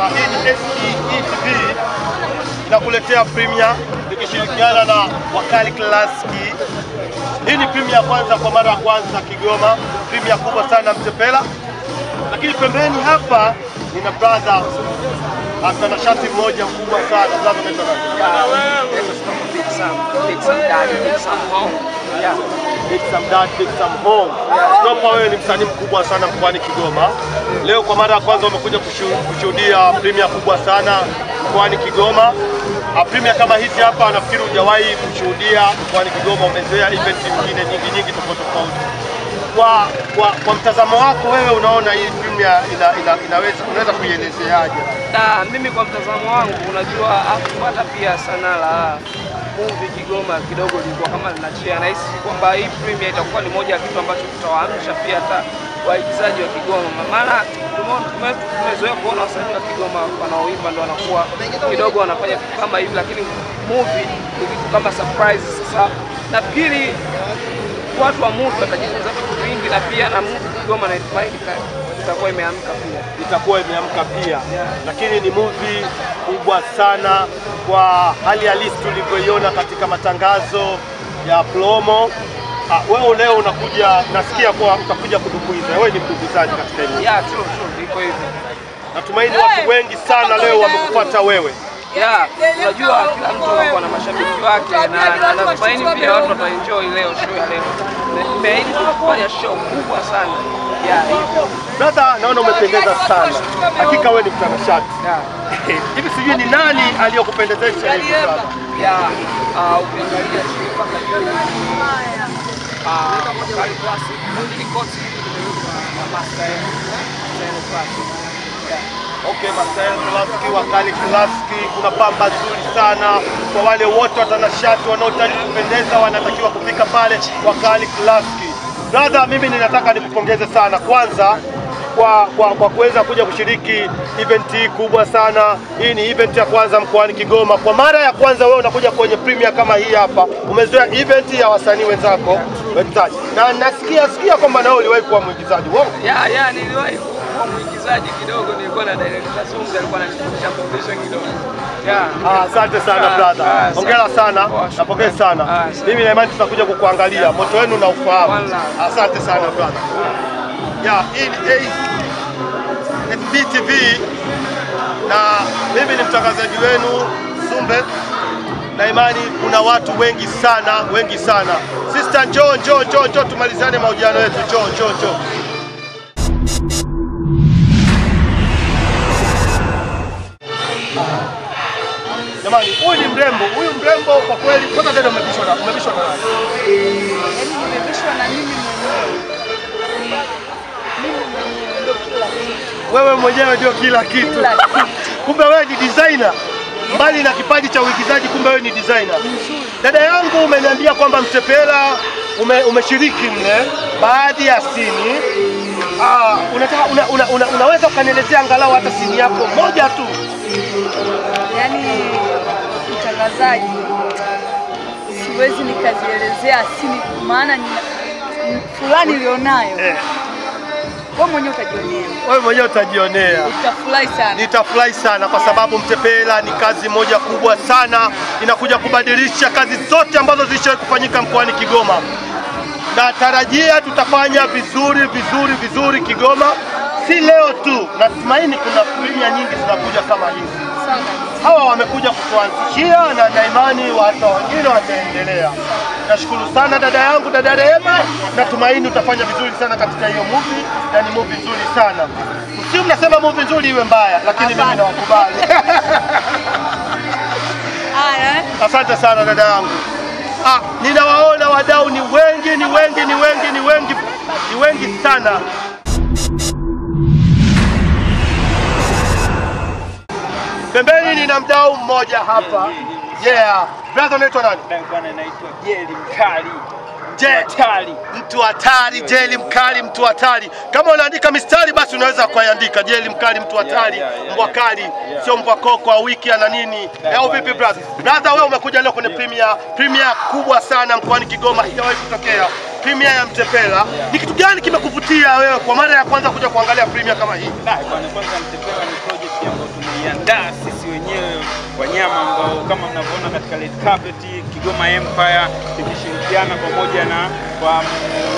Ah, hii ni SEE inakuletea Premier ikishirikiana na Wakali Classic. Hii ni Premier ya kwanza kwa mara ya kwanza Kigoma, Premier kubwa sana Mtepela. Lakini pembeni hapa nina brother mtanashati mmoja mkubwa sana unaitwa? Big Sam Dad, Big Sam Home. Hapa wewe ni msanii mkubwa sana mkoani Kigoma. Leo kwa mara ya kwanza umekuja kushu- kushuhudia premier kubwa sana mkoani Kigoma. A Premier kama hizi hapa nafikiri hujawahi kushuhudia mkoani Kigoma, umezoea event nyingine nyingi nyingi tofauti tofauti. Kwa, kwa, kwa mtazamo wako wewe unaona hii premier ina, ina, inaweza unaweza kuielezeaje? Mimi kwa mtazamo wangu, unajua kupata pia sanaa la movie Kigoma kidogo lilikuwa kama linachia. Nahisi kwamba hii premiere itakuwa ni moja ya kitu ambacho kitawaamsha pia hata waigizaji wa Kigoma, maana tumezoea kuona wasanii wa Kigoma wanaoimba ndo wanakuwa kidogo wanafanya kama hivi, lakini movie ni kitu kama surprise. Sasa nafikiri watu wa movie watajifunza vitu vingi, na pia na movie Kigoma na itakuwa imeamka pia. itakuwa imeamka pia, yeah. lakini ni movie kubwa sana kwa hali halisi tulivyoiona katika matangazo ya promo. Ah, wewe leo unakuja, nasikia kuwa utakuja kudukuiza. Wewe ni mdukuzaji katika hii Yeah, true, true, iko hivyo. Natumaini watu wengi sana leo wamekupata wewe. Yeah, unajua kila mtu anakuwa na mashabiki wake na na natumaini pia watu wataenjoy leo show ya leo. Nimeahidi kufanya show kubwa sana. Brother, naona umependeza sana. Hakika wewe ni mtanashati. Hivi sijui ni nani aliyokupendezesha hivi brother? Yeah, ah, ukiangalia. Ah, Kali. Okay, Master Classic, Wakali Kulaski, kuna pamba nzuri sana kwa wale wote watanashati wanaotaka kupendeza, wanatakiwa kufika pale Wakali Classic. Brother, mimi ninataka nikupongeze sana kwanza kwa, kwa, kwa kuweza kuja kushiriki event hii kubwa sana. Hii ni event ya kwanza mkoani Kigoma. Kwa mara ya kwanza wewe unakuja kwenye premier kama hii hapa. Umezoea event ya wasanii wenzako yeah. na nasikia sikia kwamba na wewe uliwahi kuwa mwigizaji. Wow. Yeah, yeah, niliwahi kuwa mwigizaji kidogo, nilikuwa na director Zungu alikuwa ananifundisha fundisha kidogo. Ah, Asante sana Ah, brother, ah, hongera sana, napoke napokea sana. Ah. Mimi na imani tutakuja kukuangalia, moto wenu na ufahamu. Asante sana brother. A- FB TV na mimi ni mtangazaji wenu Sumbe na imani kuna watu wengi sana, wengi sana. Sister, njoo njoo njoo njoo tumalizane mahojiano yetu, njoo njoo njoo. Jamani, huyu ni mrembo, huyu mrembo kwa kweli. Kwanza dada, umepishwa na umepishwa na nani? Yaani nimebishwa na mimi mwenyewe. Mimi mwenyewe ndio kila kitu. Wewe mwenyewe ndio kila kitu. Kila kitu. Kumbe wewe ni designer. Mbali na kipaji cha uigizaji, kumbe wewe ni designer. Dada yangu, umeniambia kwamba Mtepela ume, umeshiriki mle baadhi ya sini. Ah, unataka una, una, una, unaweza ukanielezea angalau hata sini yako moja tu? Yaani mtangazaji, siwezi nikazielezea asili, maana ni fulani ilionayo Eh, wewe mwenyewe utajionea, wewe mwenyewe utajionea. utafurahi sana. Nitafurahi sana kwa sababu Mtepela ni kazi moja kubwa sana, inakuja kubadilisha kazi zote ambazo zilishawahi kufanyika mkoani Kigoma. Natarajia tutafanya vizuri vizuri vizuri Kigoma, si leo tu. Natumaini kuna premier nyingi zinakuja kama hizi. Hawa wamekuja kutuanzishia na na imani hata wengine wataendelea. Nashukuru sana dada yangu, dada Rehema, natumaini utafanya vizuri sana katika hiyo movie, na ni movie nzuri sana. Si mnasema movie nzuri iwe mbaya, lakini mimi nawakubali. Asante sana dada yangu. Ah, ninawaona wadau ni wengi, ni wengi, ni wengi, ni wengi, ni wengi sana. Pembeni nina mdau mmoja hapa. Yeah. Brother anaitwa nani? Bwana anaitwa Jeli Mkali. Jeli Hatari. mtu hatari, jeli mkali, mtu hatari. Kama unaandika mistari basi unaweza kuiandika jeli mkali, mtu hatari, yeah, yeah, mbwa kali, sio mbwa koko au wiki ana nini. Au vipi brother? Brother, wewe umekuja leo kwenye premier, premier kubwa sana mkoani Kigoma, haijawahi kutokea. Premier ya Mtepela. Ni kitu gani kimekuvutia wewe kwa mara ya kwanza kuja kuangalia Premier kama hii? Da, tumeiandaa sisi wenyewe wanyama ambao kama mnavyoona katika red carpet Kigoma Empire tukishirikiana pamoja na kwa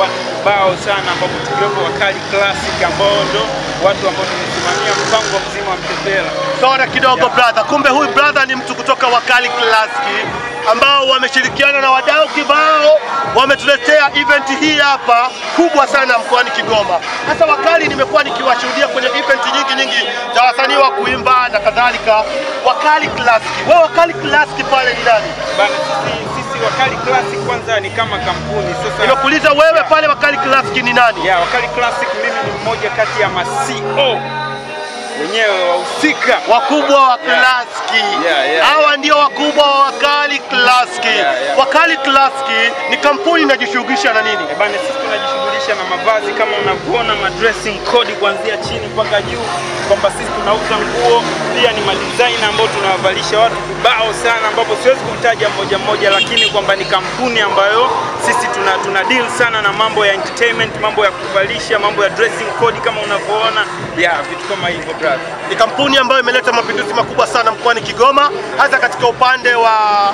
watu kibao sana ambapo tukiwepo wakali classic ambao ndo watu ambao tumesimamia mpango mzima wa Mtepela. Sora kidogo brother, kumbe huyu brother ni mtu kutoka Wakali Classic ambao wameshirikiana na wadau kibao, wametuletea event hii hapa kubwa sana mkoani Kigoma. Sasa Wakali nimekuwa nikiwashuhudia kwenye event nyingi nyingi za wasanii wa kuimba na kadhalika. Wakali Classic, wewe Wakali Classic pale ni nani? Bana, sisi, sisi Wakali Classic kwanza ni kama kampuni sasa Nimekuuliza wewe pale Wakali Classic ni nani? Yeah, Wakali Classic, mimi ni mmoja kati ya ma CEO wenyewe wahusika wakubwa wa Classic. Yeah, yeah. Hawa ndio wakubwa wa Wakali Klaski. Yeah, yeah. Wakali Klaski ni kampuni inajishughulisha na nini? E bana, sisi tunajishughulisha na mavazi kama unavyoona, ma dressing code kuanzia chini mpaka juu, kwamba sisi tunauza nguo, pia ni madesigner ambao tunawavalisha watu kibao sana, ambapo siwezi kumtaja mmoja mmoja, lakini kwamba ni kampuni ambayo sisi tuna, tuna deal sana na mambo ya entertainment, mambo ya kuvalisha, mambo ya dressing code kama unavyoona, ya vitu kama hivyo brother. Ni kampuni ambayo imeleta mapinduzi makubwa sana mkoani Kigoma, hasa katika upande wa,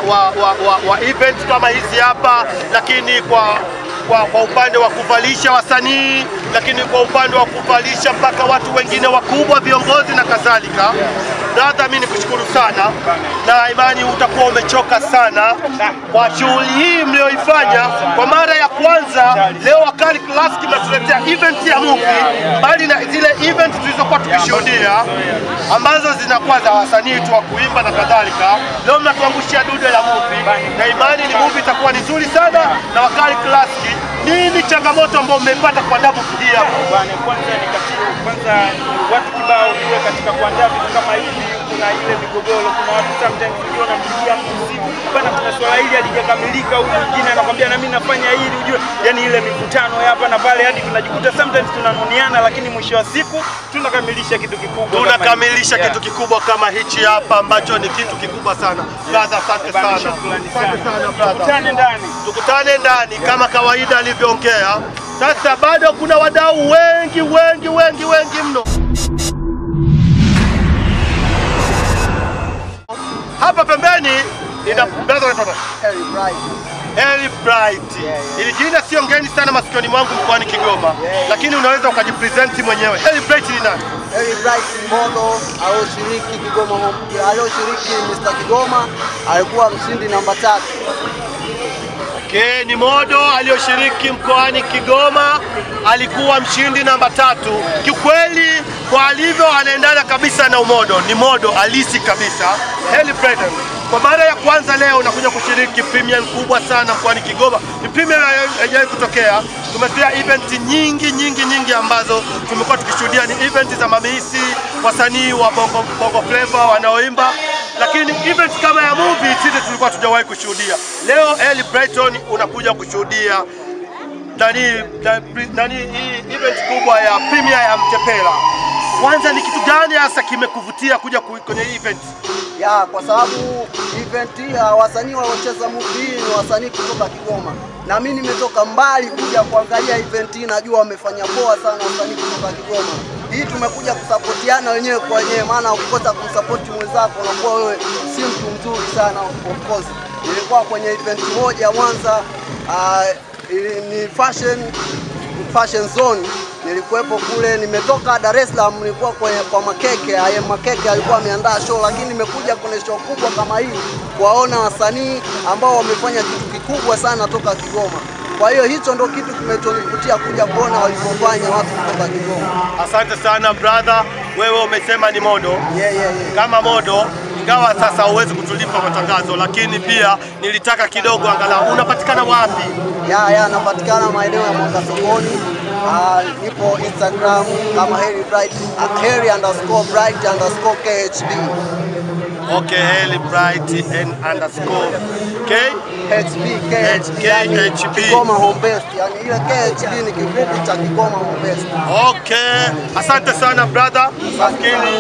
wa, wa, wa, wa event kama hizi hapa, lakini kwa kwa, kwa upande wa kuvalisha wasanii, lakini kwa upande wa kuvalisha mpaka watu wengine wakubwa, viongozi na kadhalika. Brother, mimi nikushukuru sana na imani utakuwa umechoka sana kwa shughuli hii mlioifanya kwa mara ya kwanza. Leo Wakali Classic imetuletea event ya movie, mbali na zile event tulizokuwa tukishuhudia ambazo zinakuwa za wasanii tu wa kuimba na kadhalika. Leo mnatuangushia dude la movie, na imani ni movie itakuwa ni nzuri sana na Wakali Classic. Nini changamoto ambayo mmepata kwa hii? Bwana, kwanza ni katika kwanza watu kibao jua katika kuandaa vitu kama hivi, kuna ile migogoro, kuna watu sometimes unajua unampigia mtu simu bana, kuna swala hili halijakamilika, huyu mwingine anakwambia na mimi nafanya hili, ujue yani ile mikutano ya hapa na pale, hadi tunajikuta sometimes tunanuniana, lakini mwisho wa siku tunakamilisha kitu kikubwa, kama tunakamilisha kitu kikubwa kama hichi hapa ambacho ni kitu kikubwa sana. Brother, asante sana. Asante sana brother. Tukutane ndani. tukutane ndani kama kawaida alivyoongea. Sasa bado kuna wadau wengi wengi wengi wengi mno hapa pembeni. Ina brother unaitwa nani? Bright. Eli Bright. Yeah, yeah. Ili jina sio ngeni sana masikioni mwangu mkoani Kigoma, Yeah. lakini unaweza ukajipresenti mwenyewe. Eli Bright ni nani? Harry Bright ni modo alioshiriki Kigoma alioshiriki Mr. Kigoma alikuwa mshindi namba tatu. Okay, ni modo aliyoshiriki mkoani Kigoma, alikuwa mshindi namba tatu. Kikweli kwa alivyo anaendana kabisa na umodo, ni modo halisi kabisa. Heli Brennan, kwa mara ya kwanza leo unakuja kushiriki premium kubwa sana mkoani Kigoma. Ni premium haijawahi kutokea. Tumepia event nyingi nyingi nyingi ambazo tumekuwa tukishuhudia, ni event za mamisi, wasanii wa bongo, bongo flava wanaoimba lakini event kama ya movie sisi tulikuwa tujawahi kushuhudia. Leo Eli Brighton unakuja kushuhudia nani, nani, event kubwa ya premier ya Mtepela. Kwanza ni kitu gani hasa kimekuvutia kuja kwenye event? Ya, kwa sababu event hii wasanii waliocheza movie ni wasanii kutoka Kigoma, na mimi nimetoka mbali kuja kuangalia event hii. Najua wamefanya poa sana wasanii kutoka Kigoma. Hii tumekuja kusapotiana wenyewe kwa wenyewe, maana ukikosa kumsapoti mwenzako unakuwa wewe si mtu mzuri sana. Of course nilikuwa kwenye event moja Mwanza, uh, ni fashion fashion zone nilikuwepo kule, nimetoka Dar es Salaam, nilikuwa kwenye kwa Makeke. Aye Makeke alikuwa ameandaa show, lakini nimekuja kwenye show kubwa kama hii kuwaona wasanii ambao wamefanya kitu kikubwa sana toka Kigoma. Kwa hiyo hicho ndo kitu kimechonivutia kuja kuona walivyofanya watu kutoka Kigoma. Asante sana brother, wewe umesema ni modo Yeah, yeah, yeah. kama modo ingawa sasa huwezi kutulipa matangazo, lakini pia nilitaka kidogo angalau unapatikana wapi? Ya, ya, napatikana maeneo ya Mwanga Sokoni. Uh, nipo Instagram kama Harry Bright, uh, Harry underscore Bright underscore KHB. Okay, Heli Bright N underscore K HB, KHB, HB. Kigoma Home Best. Yani ile KHB ni kifupi cha Kigoma Home Best. Okay, asante sana brother. Nafikiri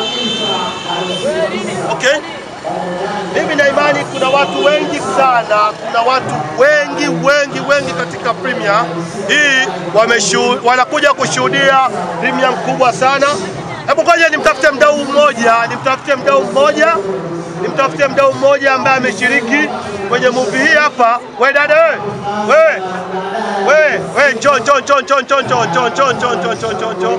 okay. Mimi na imani kuna watu wengi sana, kuna watu wengi wengi wengi katika Premier hii wameshu, wanakuja kushuhudia Premier mkubwa sana. Hebu ngoja nimtafute mdau mmoja, nimtafute mdau mmoja, nimtafute mdau mmoja ambaye ameshiriki kwenye movie hii hapa. We dada we, we, we, we, njoo njoo njoo njoo njoo njoo njoo njoo njoo njoo njoo njoo